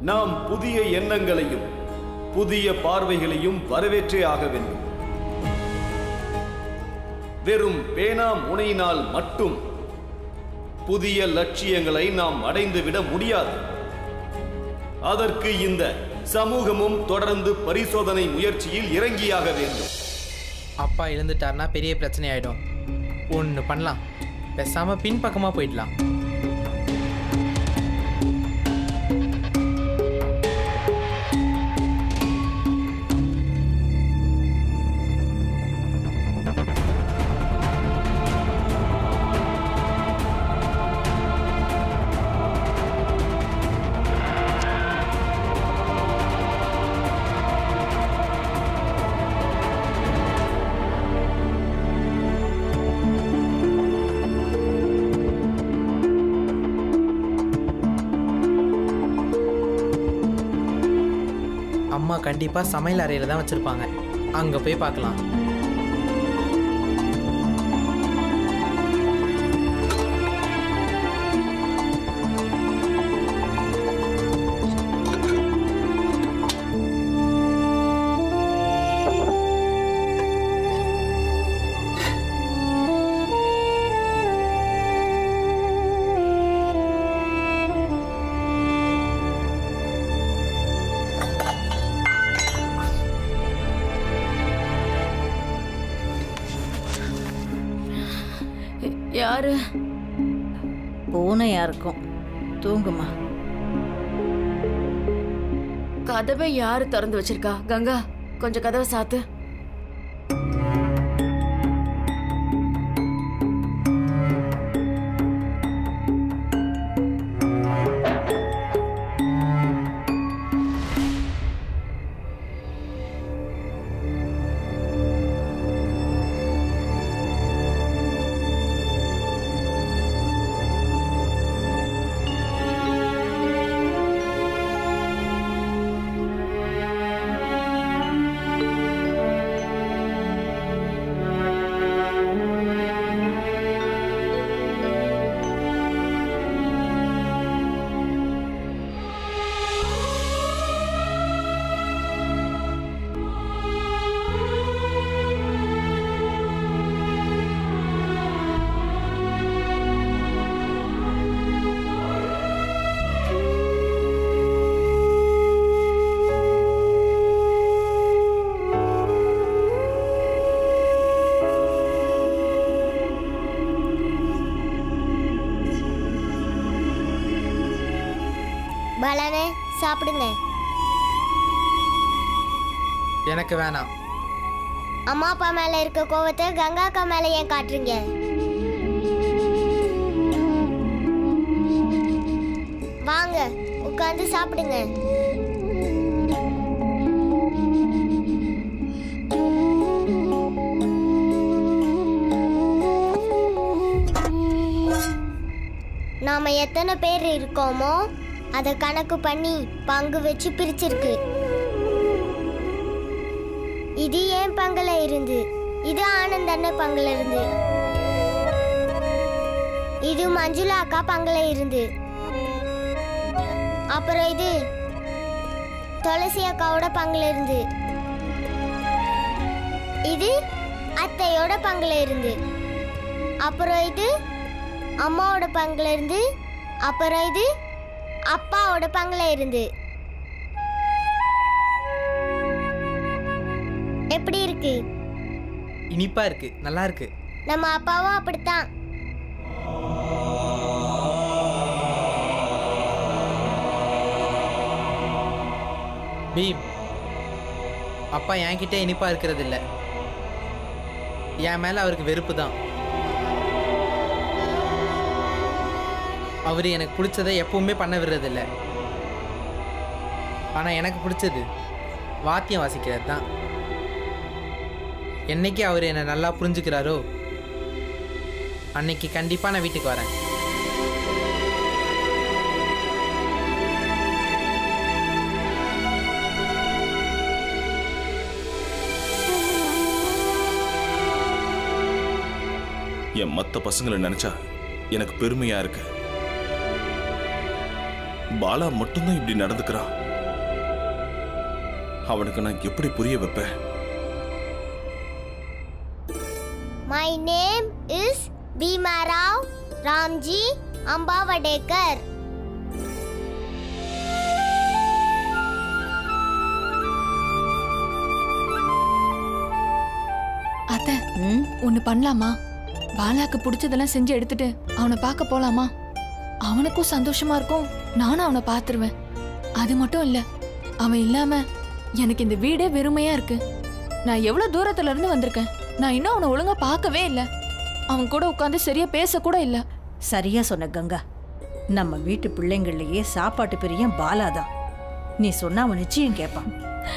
நாம் புதிய எண்ணங்களையும் புதிய பார்வைகளையும் வரவேற்றே ஆக வேண்டும். வெறும் பேனா முனையினால் மட்டும் புதிய லட்சியங்களை நாம் அடைந்துவிட முடியாது. அதற்கு இந்த சமூகமும் தொடர்ந்து பரிசோதனை முயற்சியில் இறங்கியாக வேண்டும். அப்பா இழந்துட்டார்னா பெரிய பிரச்சனை ஆயிடும். ஒன்று பண்ணலாம். பேசாம பின்பக்கமாக போயிடலாம். கண்டிப்பாக சமையல் அறையில் தான் வச்சுருப்பாங்க. அங்கே போய் பார்க்கலாம். பாரு. பூனையா இருக்கும் தூங்குமா? கதவை யாரு திறந்து வச்சிருக்கா? கங்கா கொஞ்சம் கதவை சாத்து. சாப்பிடுங்க. எனக்கு வேணாம். அம்மா அப்பா மேல இருக்க கோவத்தை கங்கா அக்கா மேல ஏன் காட்டுறீங்க? வாங்க உட்காந்து சாப்பிடுங்க. நாம எத்தனை பேர் இருக்கோமோ அதை கணக்கு பண்ணி பங்கு வச்சு பிரிச்சிருக்கு. இது ஏன் பங்குல இருந்து? இது ஆனந்த் அண்ணன் பங்குல இருந்து. இது மஞ்சுளா அக்கா பங்குல இருந்து. அப்புறம் இது துளசி அக்காவோட பங்குல இருந்து. இது அத்தையோட பங்குல இருந்து. அப்புறம் இது அம்மாவோட பங்குல இருந்து. அப்புறம் இது அப்பாவோட பங்குல இருந்து. எப்படி இருக்கு? இனிப்பா இருக்கு நல்லா இருக்கு. நம்ம அப்பாவும் அப்படித்தான். பீம் அப்பா என்கிட்ட இனிப்பா இருக்கிறது இல்ல என் மேல அவருக்கு வெறுப்பு தான் அவர் எனக்கு பிடிச்சதை எப்பவுமே பண்ண விடுறதில்ல. ஆனால் எனக்கு பிடிச்சது வாத்தியம் வாசிக்கிறது தான். என்னைக்கு அவர் என்னை நல்லா புரிஞ்சுக்கிறாரோ அன்னைக்கு கண்டிப்பாக நான் வீட்டுக்கு வரேன். என் மற்ற பசங்களை நினச்சா எனக்கு பெருமையாக இருக்குது பாலா மட்டும்தான் இப்படி நடந்துக்கிறான் அவனுக்கு நான் எப்படி புரிய வைப்பேன்? My name is Bhima Rao Ramji Ambavadekar அத்தை ம் ஒன்று பண்ணலாமா? பாலாக்கு பிடிச்சதெல்லாம் செஞ்சு எடுத்துட்டு அவனை பார்க்க போலாமா? அவனுக்கும் சந்தோஷமா இருக்கும். நானும் அவனை பார்த்துருவேன். அது மட்டும் இல்ல அவன் இல்லாம எனக்கு இந்த வீடே வெறுமையா இருக்கு. நான் எவ்வளவு தூரத்துல இருந்து வந்திருக்கேன். நான் இன்னும் அவனை ஒழுங்கா பார்க்கவே இல்லை. அவன் கூட உட்காந்து சரியா பேச கூட இல்ல. சரியா சொன்ன கங்கா. நம்ம வீட்டு பிள்ளைங்கள்லயே சாப்பாட்டு பிரியம் பாலாதான் நீ சொன்னா அவன் நிச்சயம் கேட்பான்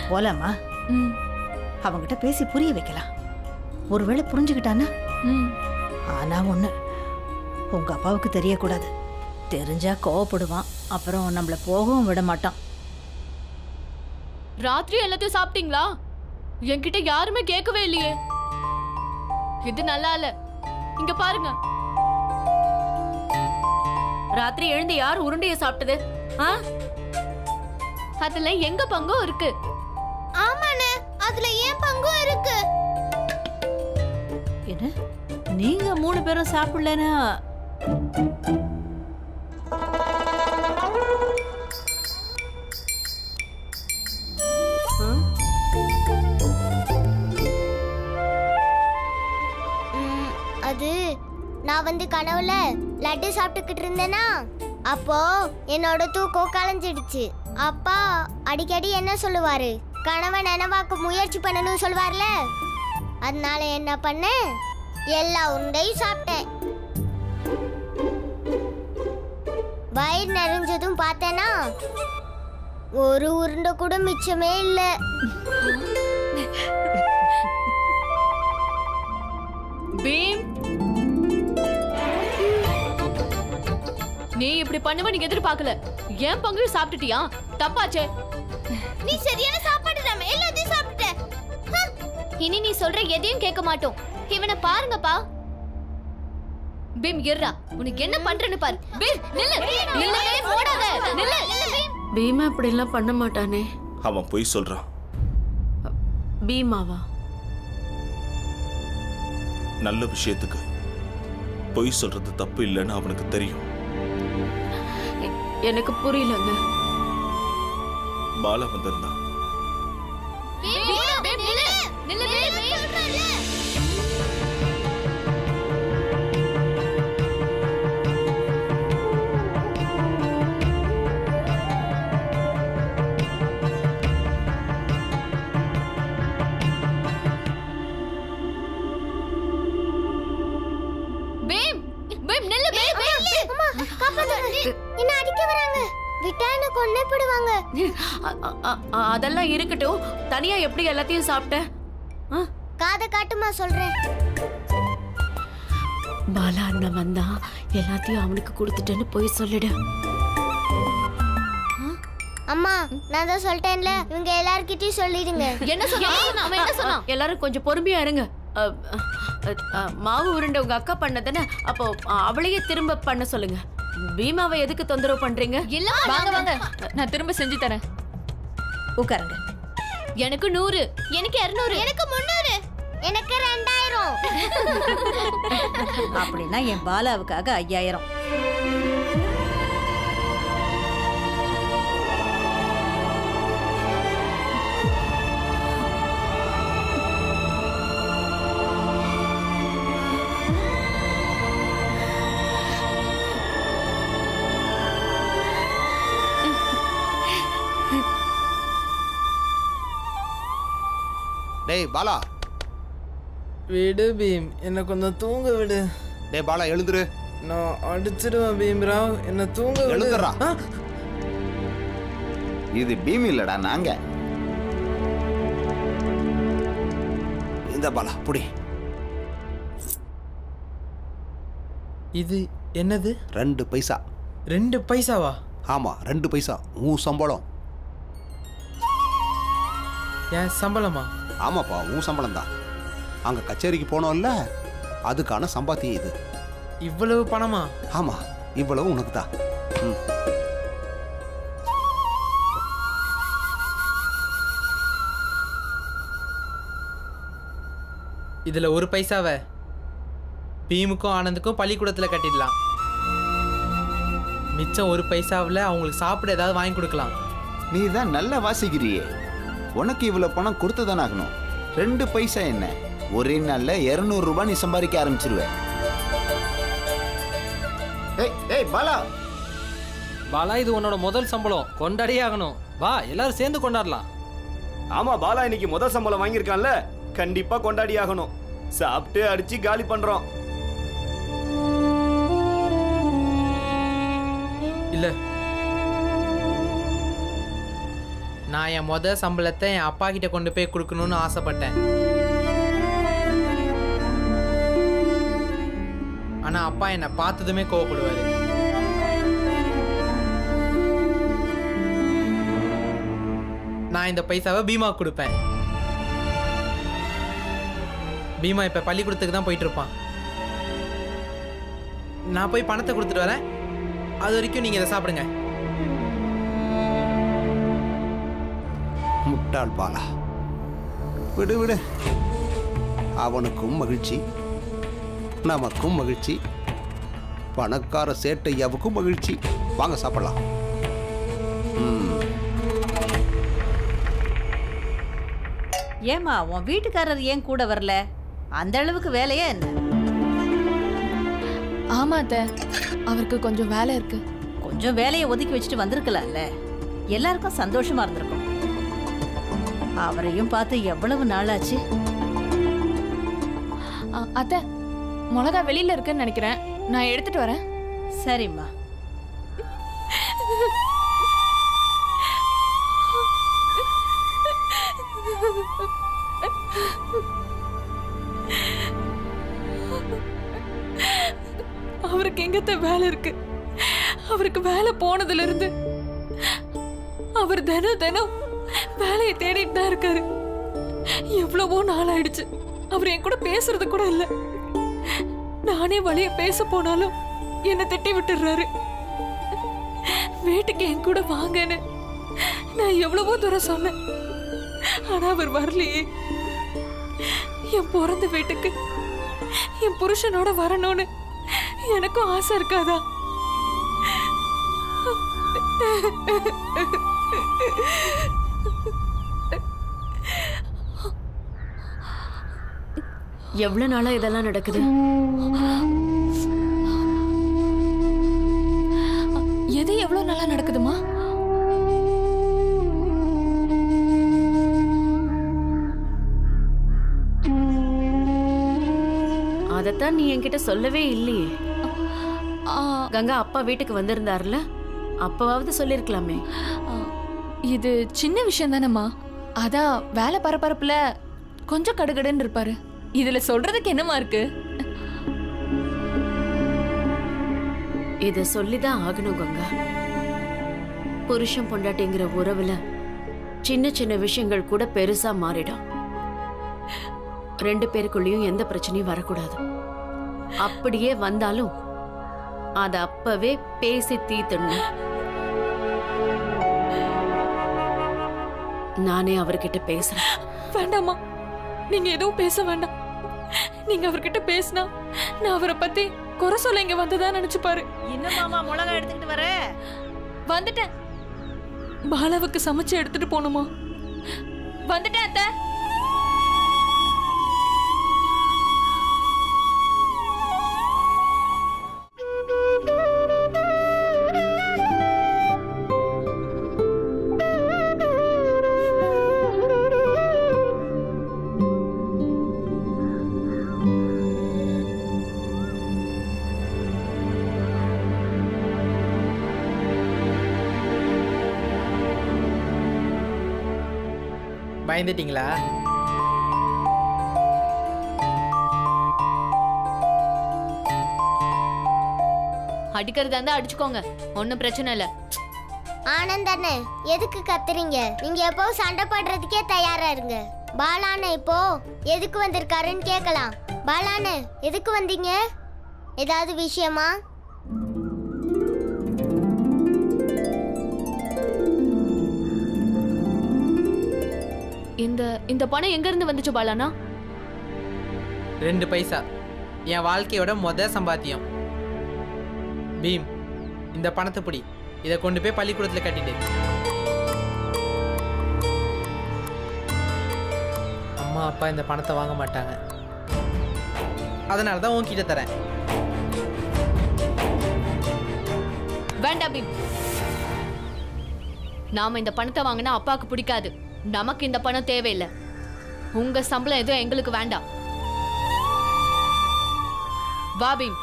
போலாமா? ம். அவன்கிட்ட பேசி புரிய வைக்கலாம். ஒருவேளை புரிஞ்சுக்கிட்டானா? ஆனா ஒண்ணு உங்க அப்பாவுக்கு தெரியக்கூடாது. தெரிஞ்சா கோவப்படுவான். அப்புறம் நம்மள போகவும் விட மாட்டான். ராத்திரி எல்லாத்தையும் சாப்பிட்டீங்களா? என்கிட்ட யாருமே கேட்கவே இல்லையே. இது நல்லா இல்ல. இங்க பாருங்க. ராத்திரி எழுந்து யார் உருண்டைய சாப்பிட்டது? ஆ? அதுல எங்க பங்கும் இருக்கு? ஆமாண்ணே அதுல ஏன் பங்கும் இருக்கு? என்ன? நீங்க மூணு பேரும் சாப்பிடலன்னா லட்டு சாப்பிட்டுக்கிட்டு இருந்தேனா அப்போ என்னோட தூக்கம் கலைஞ்சிடுச்சு. அப்பா அடிக்கடி என்ன சொல்லுவாரு? கனவை நினைவாக்க முயற்சி பண்ணணும்னு சொல்லுவார்ல அதனால என்ன பண்ணேன் எல்லா உருண்டையும் சாப்பிட்டேன். வயிறு நிறைஞ்சதும் பார்த்தேனா? ஒரு உருண்டை கூட மிச்சமே இல்லை. பீம் நீ இப்படி பண்ணுவ நீங்க எதிர்பார்க்கல. ஏன் பங்கையும் சாப்பிட்டுட்டியா? தப்பாச்சே. நீ சரியான சாப்பாடு நம்ம எல்லாத்தையும் சாப்பிட்ட இனி நீ சொல்ற எதையும் கேட்க மாட்டோம். இவனை பாருங்கப்பா. பீம் இர்ரா உனக்கு என்ன பண்றேன்னு பாரு. பீம் நில்லு. நில்லு போடாத நில்லு. பீமா? இப்படி எல்லாம் பண்ண மாட்டானே. அவன் பொய் சொல்றான். பீமாவா? நல்ல விஷயத்துக்கு பொய் சொல்றது தப்பு இல்லைன்னு அவனுக்கு தெரியும். எனக்கு புரியலங்க. பாலா வந்திருந்தான் விட்டா என்ன கொன்னே போடுவாங்க அ- அ- அ- அ- அதெல்லாம் இருக்கட்டும். தனியா எப்படி எல்லாத்தையும் சாப்பிட்ட? ஆ? காதை காட்டுமா சொல்றேன். பாலா அண்ணன் வந்தா எல்லாத்தையும் அவனுக்கு கொடுத்துட்டேன்னு போய் சொல்லிடு. அம்மா நான் தான் சொல்லிட்டேன்ல. இவங்க எல்லார்கிட்டயும் சொல்லிடுங்க. என்ன சொன்னா? அவன் என்ன சொன்னான் எல்லாரும் கொஞ்சம் பொறுமையா இருங்க. மாவு உருண்டை உங்க அக்கா பண்ணதானே அப்போ அவளையே திரும்ப பண்ண சொல்லுங்க. பீமாவை எதுக்கு தொந்தரவு பண்றீங்க? இல்ல வாங்க. வாங்க. நான் திரும்ப செஞ்சு தரேன். உட்காருங்க. எனக்கு நூறு. எனக்கு இருநூறு. எனக்கு முன்னூறு. எனக்கு ரெண்டாயிரம். அப்படின்னா என் பாலாவுக்காக ஐயாயிரம். டேய் பாலா. விடு பீம். என்னை கொஞ்சம் தூங்க விடு. டேய் பாலா எழுந்துரு. நான் அடிச்சிடுவேன் பீம்ராவ் என்னை தூங்க. ஆ, இது பீம் இல்லடா நாங்க. இந்த பாலா புடி. இது என்னது? ரெண்டு பைசா. ரெண்டு பைசாவா? ஆமா ரெண்டு பைசா. உன் சம்பளம். என் சம்பளமா? ஆமாப்பா உன் சம்பளம் தான் அங்கே கச்சேரிக்கு போனோம்ல அதுக்கான சம்பாத்தியம் இது. இவ்வளவு பணமா? ஆமா இவ்வளவு உனக்கு தான் ம். இதில் ஒரு பைசாவ பீமுக்கும் ஆனந்துக்கும் பள்ளிக்கூடத்துல கட்டிடலாம். மிச்சம் ஒரு பைசாவில் அவங்களுக்கு சாப்பிட ஏதாவது வாங்கி கொடுக்கலாம். நீ தான் நல்லா வாசிக்கிறியே. உனக்கு இவ்வளவு பணம் கொடுத்துதானே ஆகணும் ரெண்டு பைசா என்ன? ஒரே நாள்ல இருநூறு ரூபாய் நீ சம்பாதிக்க ஆரம்பிச்சிருவ. ஏய் ஏய் பாலா. பாலா இது உன்னோட முதல் சம்பளம். கொண்டாடியே ஆகணும். வா எல்லாரும் சேர்ந்து கொண்டாடலாம். ஆமா பாலா இன்னைக்கு முதல் சம்பளம் வாங்கியிருக்கான்ல. கண்டிப்பா கொண்டாடி ஆகணும். சாப்பிட்டு அடிச்சு காலி பண்றோம். நான் என் முத சம்பளத்தை என் அப்பா கிட்ட கொண்டு போய் கொடுக்கணும்னு ஆசைப்பட்டேன். ஆனால் அப்பா என்னை பார்த்ததுமே கோவப்படுவாரு. நான் இந்த பைசாவை பீமா கொடுப்பேன். பீமா இப்போ பள்ளிக்கூடத்துக்கு தான் போயிட்டு இருப்பான். நான் போய் பணத்தை கொடுத்துட்டு வரேன். அது வரைக்கும் நீங்கள் இதை சாப்பிடுங்க. முட்டாள் பாலா. விடு விடு. அவனுக்கும் மகிழ்ச்சி. நமக்கும் மகிழ்ச்சி. பணக்கார சேட்டையாவுக்கும் மகிழ்ச்சி. வாங்க சாப்பிடலாம். ம். ஏமா உன் வீட்டுக்காரர் ஏன் கூட வரல? அந்த அளவுக்கு வேலையா என்ன? ஆமா அவருக்கு கொஞ்சம் வேலை இருக்கு. கொஞ்சம் வேலையை ஒதுக்கி வச்சுட்டு வந்திருக்கலாம்ல. எல்லாருக்கும் சந்தோஷமா இருந்திருக்கும். அவரையும் பார்த்து எவ்வளவு நாளாச்சு? ஆ, அத்தை மிளகா வெளியில இருக்குன்னு நினைக்கிறேன். நான் எடுத்துட்டு வரேன். சரிம்மா. அவருக்கு எங்கத்த வேலை இருக்கு? அவருக்கு வேலை போனதுல இருந்து அவர் தினம் தினம் வேலையை தேடிட்டு தான் இருக்காரு. எவ்வளவோ நாள் ஆயிடுச்சு அவர் என் கூட பேசுறது கூட இல்ல. நானே வழிய பேச போனாலும் என்னை திட்டி விட்டுடுறாரு வீட்டுக்கு என் கூட வாங்கன்னு நான் எவ்வளவோ தூரம் சொன்னேன். ஆனா அவர் வரலையே. என் பிறந்த வீட்டுக்கு என் புருஷனோட வரணும்னு எனக்கும் ஆசை இருக்காதா? எவ்வளவு நாளா இதெல்லாம் நடக்குது? எது எவ்வளவு நல்லா நடக்குதுமா? அதத்தான் நீ என்கிட்ட சொல்லவே இல்லையே. கங்கா அப்பா வீட்டுக்கு வந்திருந்தாருல அப்பவாவது சொல்லிருக்கலாமே. இது சின்ன விஷயம் தானம்மா. அதான் வேலை பரபரப்புல கொஞ்சம் கடுகடுன்னு இருப்பாரு. இதுல சொல்றதுக்கு என்னமா இருக்கு? இத சொல்லிதான் ஆகணும் கங்கா. புருஷன் பொண்டாட்டிங்கிற உறவுல சின்ன சின்ன விஷயங்கள் கூட பெருசா மாறிடும். ரெண்டு பேருக்குள்ளேயும் எந்த பிரச்சனையும் வரக்கூடாது. அப்படியே வந்தாலும் அத அப்பவே பேசி தீர்த்துடணும். நானே அவர்கிட்ட பேசுறேன். வேண்டாம்மா. நீங்க எதுவும் பேச வேண்டாம். நீங்க அவர்கிட்ட பேசினா நான் அவரை பத்தி குறை சொல்ல இங்க வந்ததா நினைச்சுப்பாரு. இன்னும் மாமா மிளகா எடுத்துக்கிட்டு வர? வந்துட்டேன். பாலாவுக்கு சமைச்சு எடுத்துட்டு போகணுமா? வந்துட்டேன் அத்தை. பயந்துட்டீங்களா? அடிக்கிறதா இருந்தா அடிச்சுக்கோங்க. ஒன்றும் பிரச்சனை இல்லை. ஆனந்த் அண்ணே எதுக்கு கத்துறீங்க? நீங்க எப்போ சண்டை போடுறதுக்கே தயாரா இருங்க. பாலாண்ணே இப்போ எதுக்கு வந்திருக்காருன்னு கேட்கலாம் பாலாண்ணே எதுக்கு வந்தீங்க? ஏதாவது விஷயமா? இந்த இந்த பணம் எங்க இருந்து வந்துச்சு பாலானா? ரெண்டு பைசா. என் வாழ்க்கையோட முத சம்பாத்தியம். பீம் இந்த பணத்தை பிடி. இதை கொண்டு போய் பள்ளிக்கூடத்தில் கட்டிட்டு. அம்மா அப்பா இந்த பணத்தை வாங்க மாட்டாங்க. அதனால தான் உன்கிட்ட தரேன். வேண்டாம் பீம். நாம இந்த பணத்தை வாங்கினா அப்பாவுக்கு பிடிக்காது. நமக்கு இந்த பணம் தேவையில்லை. உங்க சம்பளம் எதுவும் எங்களுக்கு வேண்டாம். வா பீம்.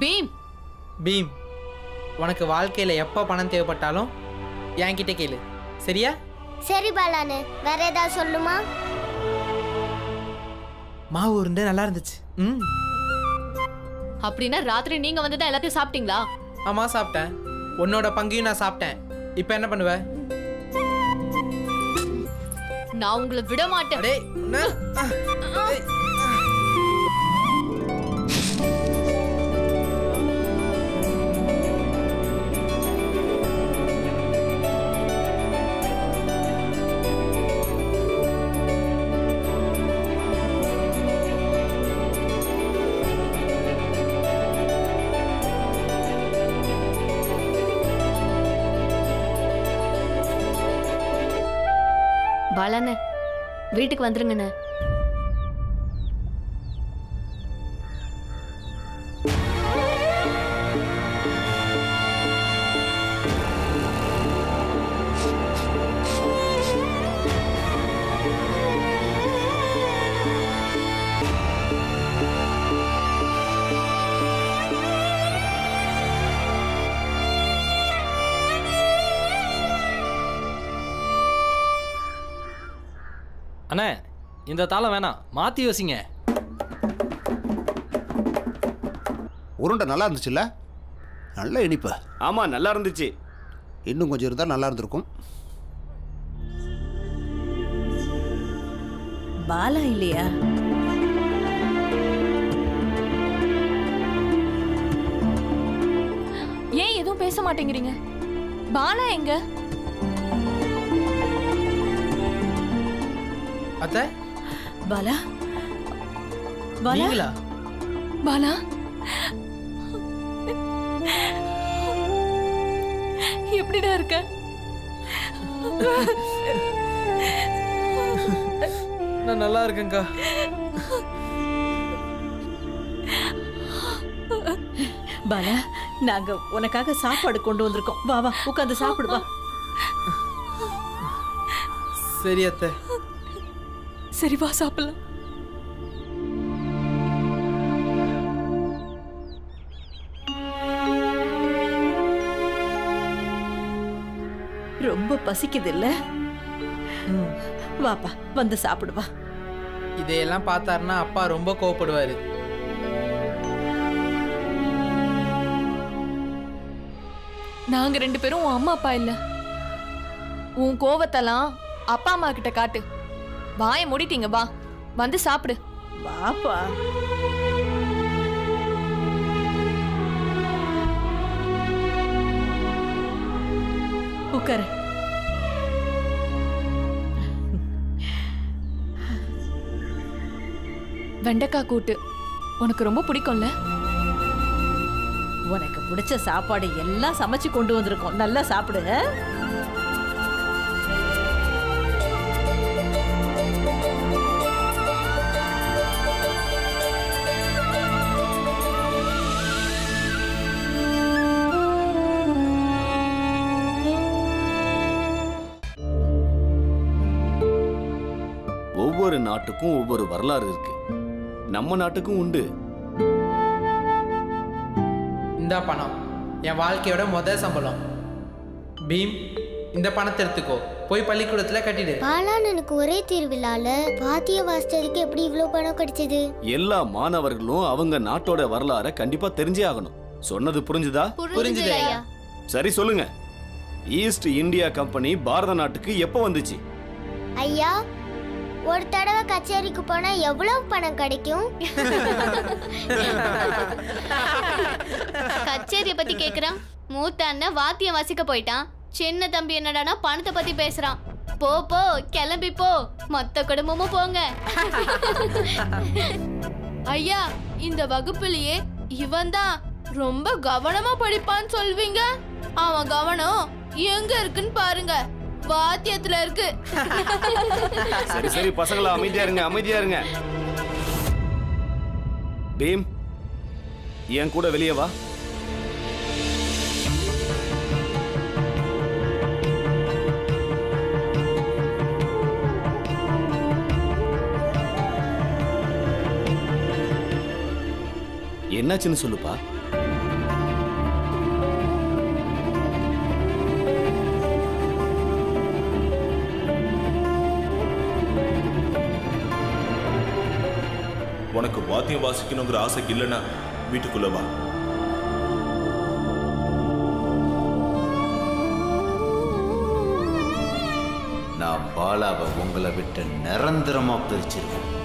பீம். பீம் உனக்கு வாழ்க்கையில் எப்போ பணம் தேவைப்பட்டாலும் என்கிட்ட கேளு. சரியா? சரி பாலானு வேற ஏதாவது சொல்லுமா? மாவு உருண்டை நல்லா இருந்துச்சு. ம். அப்படின்னா ராத்திரி நீங்க வந்து தான் எல்லாத்தையும் சாப்பிட்டீங்களா? ஆமாம் சாப்பிட்டேன். உன்னோட பங்கையும் நான் சாப்பிட்டேன். இப்போ என்ன பண்ணுவ? நான் உங்களை விட மாட்டேன் அடே வீட்டுக்கு வந்துருங்கண்ணே. அண்ணே இந்த தாளம் வேணாம். மாற்றி யோசிங்க. உருண்டை நல்லா இருந்துச்சுல்ல? நல்ல இனிப்பு. ஆமா நல்லா இருந்துச்சு. இன்னும் கொஞ்சம் இருந்தால் நல்லா இருந்திருக்கும். பாலா இல்லையா? ஏன் எதுவும் பேச மாட்டேங்கிறீங்க? பாலா எங்க? அத்தை? பாலா? பாலா? பாலா? எப்படிடா இருக்க? நான் நல்லா இருக்கேன்க்கா. பாலா நாங்க உனக்காக சாப்பாடு கொண்டு வந்திருக்கோம். வா வா உட்காந்து சாப்பிடு வா. சரி அத்தை. சரி வா சாப்பிடலாம். ரொம்ப பசிக்குது இல்ல வாப்பா வந்து சாப்பிடு வா. இதையெல்லாம் பார்த்தாருன்னா அப்பா ரொம்ப கோவப்படுவாரு. நாங்க ரெண்டு பேரும் உன் அம்மா அப்பா இல்ல. உன் கோவத்தெல்லாம் அப்பா அம்மா கிட்ட காட்டு. வாயை மூடிட்டீங்க வா. வந்து சாப்பிடு. வாப்பா. உட்காரு. வெண்டைக்காய் கூட்டு. உனக்கு ரொம்ப பிடிக்கும்ல? உனக்கு பிடிச்ச சாப்பாடு எல்லாம் சமைச்சு கொண்டு வந்திருக்கோம். நல்லா சாப்பிடு நாட்டுக்கும் ஒவ்வொரு வரலாறு இருக்கு. நம்ம நாட்டுக்கும் உண்டு. இந்த பணம். என் வாழ்க்கையோட முத சம்பளம். பீம் இந்த பணத்தை எடுத்துக்கோ. போய் பள்ளிக்கூடத்தில் கட்டிடு. பாலான்னு எனக்கு ஒரே திருவிழால பாத்திய வாசிச்சதுக்கு எப்படி இவ்ளோ பணம் கிடைச்சது? எல்லா மாணவர்களும் அவங்க நாட்டோட வரலாறை கண்டிப்பா தெரிஞ்சே ஆகணும். சொன்னது புரிஞ்சுதா? புரிஞ்சுது ஐயா. சரி சொல்லுங்க. ஈஸ்ட் இந்தியா கம்பெனி பாரத நாட்டுக்கு எப்போ வந்துச்சு? ஐயா ஒரு தடவை கச்சேரிக்கு போனா எவ்வளவு பணம் கிடைக்கும்? கச்சேரிய பத்தி கேக்குறான். மூத்த அண்ணன் வாத்தியம் வாசிக்க போயிட்டான். சின்ன தம்பி என்னடானா பணத்தை பத்தி பேசுறான். போ போ கிளம்பி போ. மொத்த குடும்பமும் போங்க. ஐயா இந்த வகுப்புலயே இவன் தான் ரொம்ப கவனமா படிப்பான்னு சொல்வீங்க? அவன் கவனம் எங்க இருக்குன்னு பாருங்க. வாத்தியத்துல இருக்கு. சரி சரி பசங்களா அமைதியா இருங்க அமைதியா இருங்க. பீம் என் கூட வெளியே வா. என்னாச்சுன்னு சொல்லுப்பா. உனக்கு வாத்தியம் வாசிக்கணுங்கிற ஆசை இல்லைன்னா வீட்டுக்குள்ள வா. நான் பாலாவை உங்களை விட்டு நிரந்தரமா பிரிச்சிருக்கேன்.